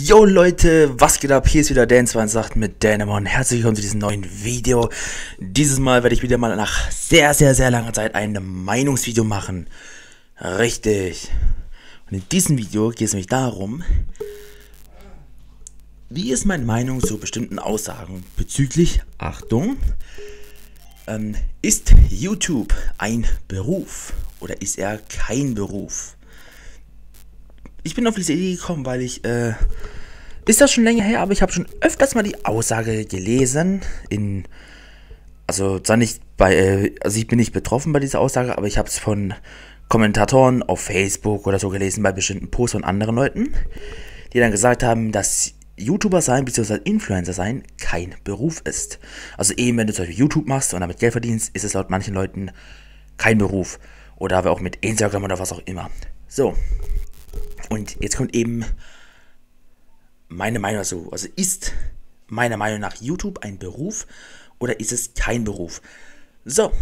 Yo Leute, was geht ab? Hier ist wieder Dan2 sagt mit Dänemon. Herzlich willkommen zu diesem neuen Video. Dieses Mal werde ich wieder mal nach sehr, sehr, sehr langer Zeit ein Meinungsvideo machen. Richtig. Und in diesem Video geht es nämlich darum, wie ist meine Meinung zu bestimmten Aussagen bezüglich, Achtung, ähm, ist YouTube ein Beruf oder ist er kein Beruf? Ich bin auf diese Idee gekommen, weil ich, äh, ist das schon länger her, aber ich habe schon öfters mal die Aussage gelesen in, also zwar nicht bei, äh, also ich bin nicht betroffen bei dieser Aussage, aber ich habe es von Kommentatoren auf Facebook oder so gelesen, bei bestimmten Posts von anderen Leuten, die dann gesagt haben, dass YouTuber sein bzw. Influencer sein kein Beruf ist. Also eben, wenn du zum Beispiel YouTube machst und damit Geld verdienst, ist es laut manchen Leuten kein Beruf. Oder aber auch mit Instagram oder was auch immer. So, und jetzt kommt eben meine Meinung dazu. Also ist meiner Meinung nach YouTube ein Beruf oder ist es kein Beruf? So,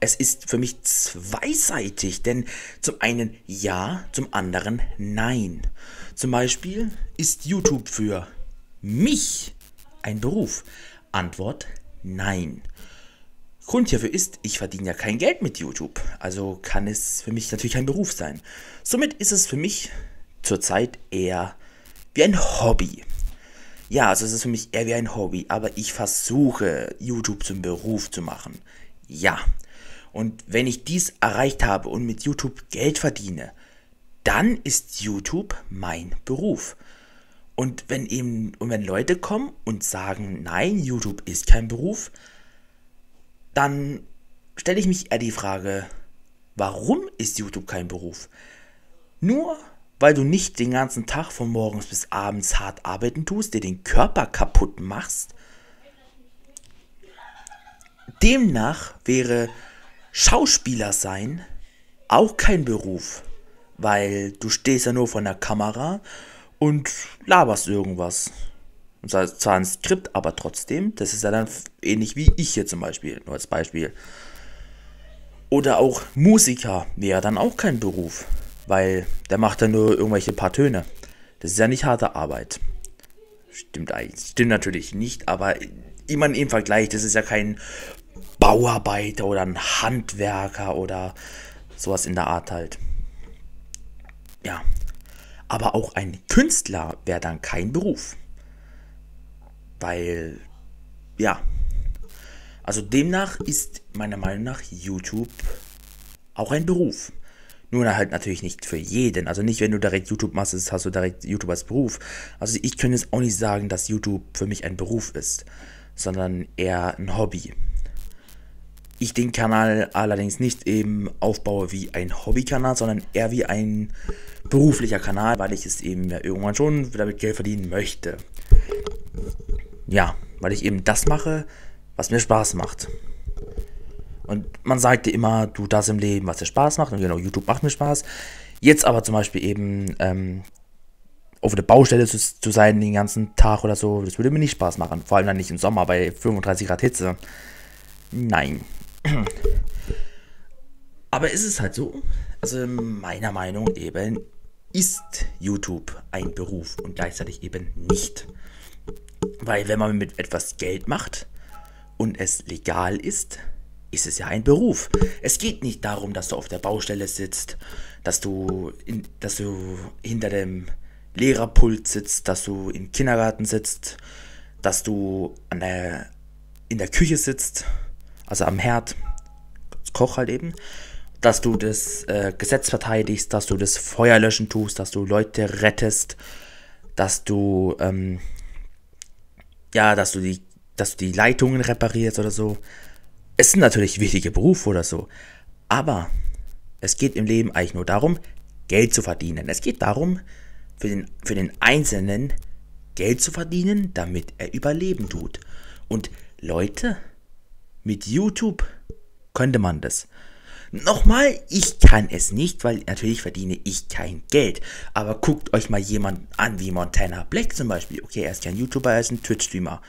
es ist für mich zweiseitig, denn zum einen ja, zum anderen nein. Zum Beispiel ist YouTube für mich ein Beruf? Antwort nein. Grund hierfür ist, ich verdiene ja kein Geld mit YouTube, also kann es für mich natürlich ein Beruf sein. Somit ist es für mich zurzeit eher wie ein Hobby. Ja, also es ist für mich eher wie ein Hobby, aber ich versuche YouTube zum Beruf zu machen. Ja. Und wenn ich dies erreicht habe und mit YouTube Geld verdiene, dann ist YouTube mein Beruf. Und wenn eben, und wenn Leute kommen und sagen, nein, YouTube ist kein Beruf, dann stelle ich mich eher die Frage, warum ist YouTube kein Beruf? Nur weil du nicht den ganzen Tag von morgens bis abends hart arbeiten tust, dir den Körper kaputt machst? Demnach wäre Schauspieler sein auch kein Beruf, weil du stehst ja nur vor der Kamera und laberst irgendwas. Und zwar ein Skript, aber trotzdem, das ist ja dann ähnlich wie ich hier zum Beispiel, nur als Beispiel. Oder auch Musiker wäre dann auch kein Beruf, weil der macht dann nur irgendwelche paar Töne. Das ist ja nicht harte Arbeit. Stimmt eigentlich, stimmt natürlich nicht, aber immer im Vergleich, das ist ja kein Bauarbeiter oder ein Handwerker oder sowas in der Art halt. Ja. Aber auch ein Künstler wäre dann kein Beruf. Weil, ja. Also demnach ist meiner Meinung nach YouTube auch ein Beruf. Nur halt natürlich nicht für jeden. Also nicht, wenn du direkt YouTube machst, hast du direkt YouTube als Beruf. Also ich könnte jetzt auch nicht sagen, dass YouTube für mich ein Beruf ist, sondern eher ein Hobby. Ich den Kanal allerdings nicht eben aufbaue wie ein Hobbykanal, sondern eher wie ein beruflicher Kanal, weil ich es eben ja irgendwann schon damit Geld verdienen möchte ja, weil ich eben das mache, was mir Spaß macht. Und man sagte immer, du das im Leben, was dir Spaß macht. Und genau, YouTube macht mir Spaß. Jetzt aber zum Beispiel eben ähm, auf der Baustelle zu, zu, sein den ganzen Tag oder so, das würde mir nicht Spaß machen. Vor allem dann nicht im Sommer bei 35 Grad Hitze. Nein. Aber ist es halt so? Also meiner Meinung eben ist YouTube ein Beruf und gleichzeitig eben nicht. Weil wenn man mit etwas Geld macht und es legal ist, ist es ja ein Beruf. Es geht nicht darum, dass du auf der Baustelle sitzt, dass du, in, dass du hinter dem Lehrerpult sitzt, dass du im Kindergarten sitzt, dass du an der, in der Küche sitzt, also am Herd, Koch halt eben, dass du das äh, Gesetz verteidigst, dass du das Feuer löschen tust, dass du Leute rettest, dass du ähm, ja, dass du die, dass du die Leitungen reparierst oder so. Es sind natürlich wichtige Berufe oder so. Aber es geht im Leben eigentlich nur darum, Geld zu verdienen. Es geht darum, für den, für den Einzelnen Geld zu verdienen, damit er überleben tut. Und Leute, mit YouTube könnte man das. Nochmal, ich kann es nicht, weil natürlich verdiene ich kein Geld. Aber guckt euch mal jemanden an wie Montana Black zum Beispiel. Okay, er ist kein YouTuber, er ist ein Twitch-Streamer.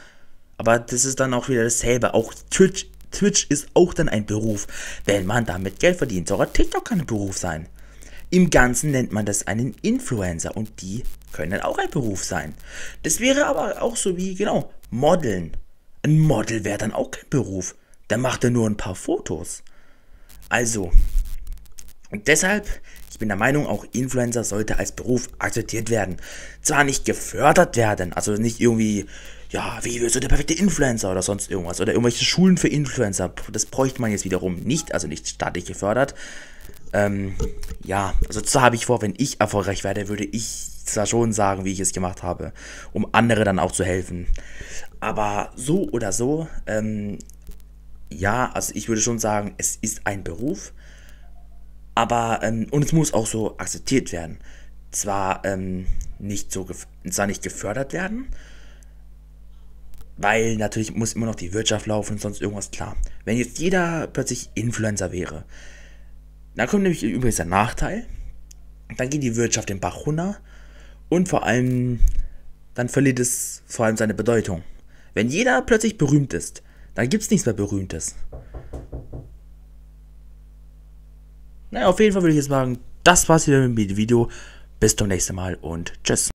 Aber das ist dann auch wieder dasselbe. Auch Twitch, Twitch ist auch dann ein Beruf, wenn man damit Geld verdient. Soll TikTok kann ein Beruf sein. Im Ganzen nennt man das einen Influencer und die können auch ein Beruf sein. Das wäre aber auch so wie, genau, Modeln. Ein Model wäre dann auch kein Beruf. Der macht ja nur ein paar Fotos. Also, und deshalb, ich bin der Meinung, auch Influencer sollte als Beruf akzeptiert werden. Zwar nicht gefördert werden, also nicht irgendwie, ja, wie wirst du der perfekte Influencer oder sonst irgendwas. Oder irgendwelche Schulen für Influencer. Das bräuchte man jetzt wiederum nicht, also nicht staatlich gefördert. Ähm, ja, also zwar habe ich vor, wenn ich erfolgreich werde, würde ich zwar schon sagen, wie ich es gemacht habe, um andere dann auch zu helfen. Aber so oder so, ähm, ja, also ich würde schon sagen, es ist ein Beruf, aber, ähm, und es muss auch so akzeptiert werden. Zwar ähm, nicht so, zwar nicht gefördert werden, weil natürlich muss immer noch die Wirtschaft laufen und sonst irgendwas klar. Wenn jetzt jeder plötzlich Influencer wäre, dann kommt nämlich übrigens der Nachteil, dann geht die Wirtschaft den Bach runter und vor allem, dann verliert es vor allem seine Bedeutung. Wenn jeder plötzlich berühmt ist, dann gibt es nichts mehr Berühmtes. Naja, auf jeden Fall würde ich jetzt sagen, das war's wieder mit dem Video. Bis zum nächsten Mal und tschüss.